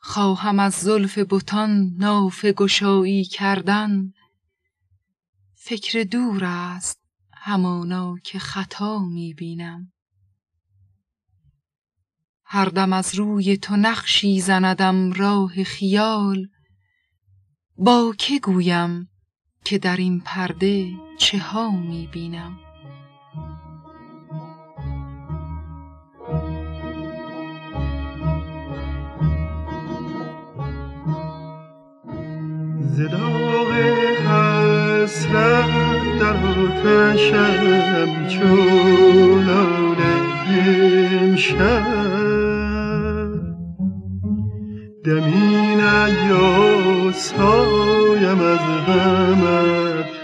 خواهم از زلف بتان نافه گشایی کردن. فکر دور است همانا که خطا می بینم هر دم از روی تو نقشی زندم راه خیال. با که گویم که در این پرده چه ها می بینم زداغ حسرت در آتشم چون امشب. دمی نیاسایم از غمت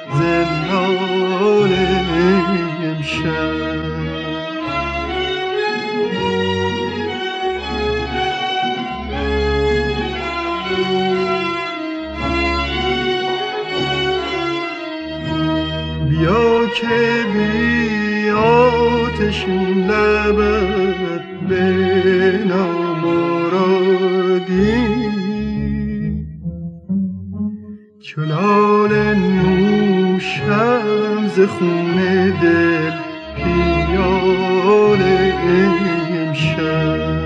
که بی آتشین لبت به نامرادی چلال نوشم ز خون دل پیال امشب.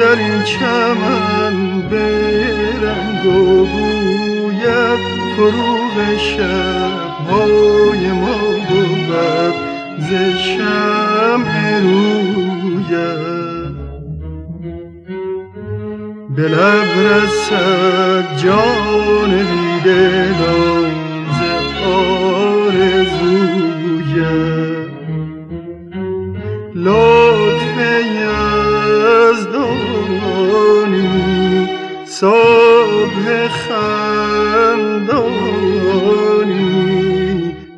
در این چمن به رنگ و بوید فروغ شبهای ما بود ز شمع رویت. به لب رسد جان بیدلان صبح خندانی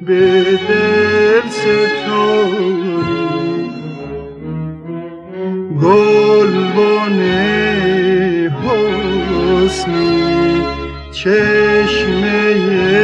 به دل ستانی. گلبن حسنی چشمه